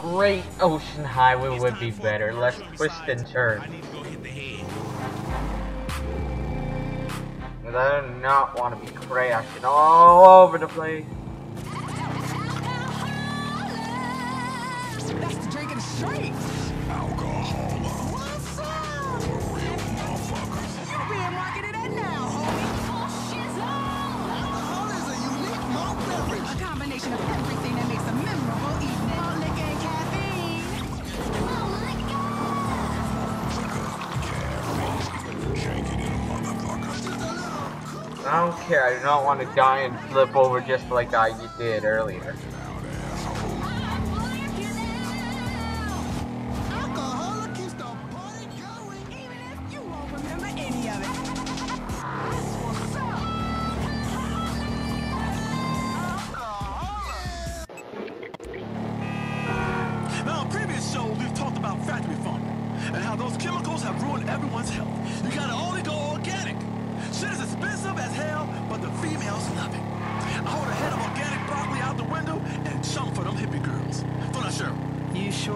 Great Ocean Highway would be better. Less twist and turn. Because I do not want to be crashing all over the place. That's the drinking straight. Alcohol. Care. I do not want to die and flip over just like I did earlier.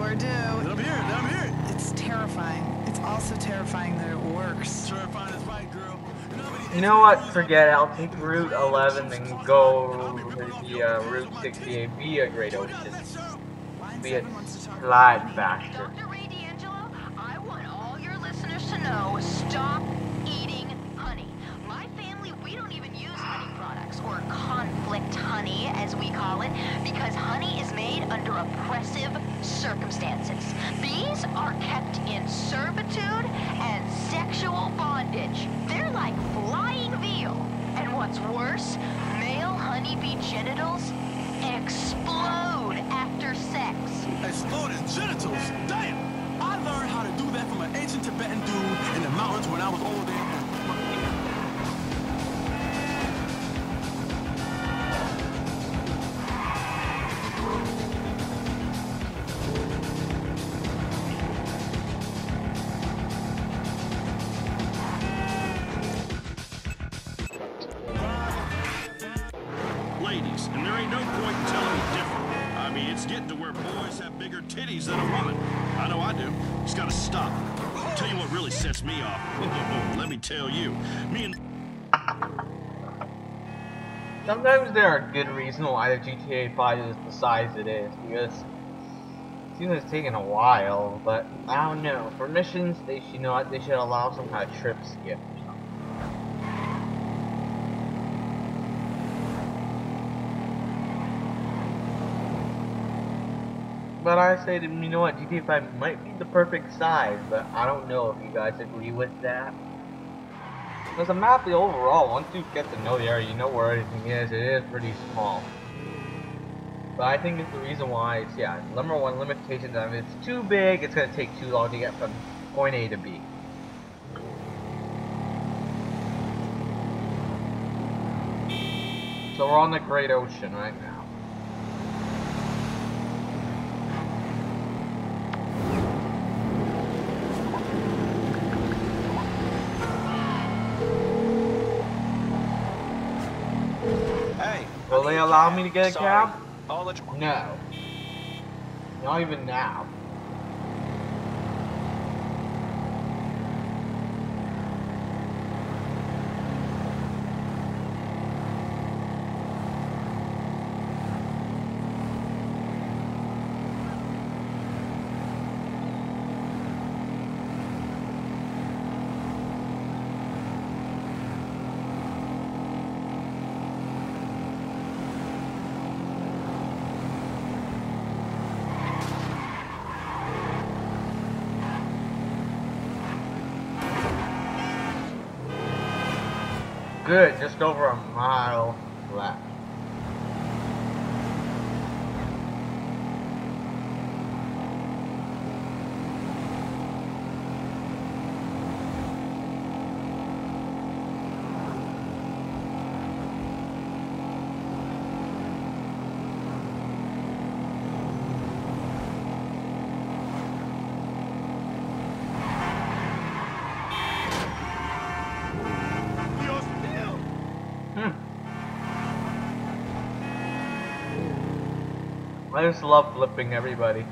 Sure do. Let them hear it, let them hear it. It's terrifying. It's also terrifying that it works. Terrifying is right, girl. You know, how many You know what? Forget it. I'll take Route 11 and go the uh, Route 68 via Great Ocean. Be a slide faster. Dr. Ray D'Angelo, I want all your listeners to know stop eating honey. My family, we don't even use honey products or conflict honey, as we call it, because honey is made under oppressive circumstances. Bees are kept in servitude and sexual bondage. Ladies, and there ain't no point in telling me different. I mean, it's getting to where boys have bigger titties than a woman. I know I do. It's gotta stop. Tell you what really sets me off. Let me tell you. Me and Sometimes there are good reasons why the GTA 5 is the size it is, because it seems it's taking a while, but I don't know. For missions, they should not they should allow some kind of trip skip But I say you know what, GTA 5 might be the perfect size, but I don't know if you guys agree with that. Because the map, the overall, once you get to know the area, you know where everything is, it is pretty small. But I think it's the reason why it's, yeah, number one limitation if it's too big, it's going to take too long to get from point A to B. So we're on the Great Ocean right now. They allow me to get a Sorry. cab? I'll let you. No. Not even now. Good, just over a mile left. I just love flipping everybody.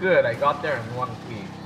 Good, I got there in one piece.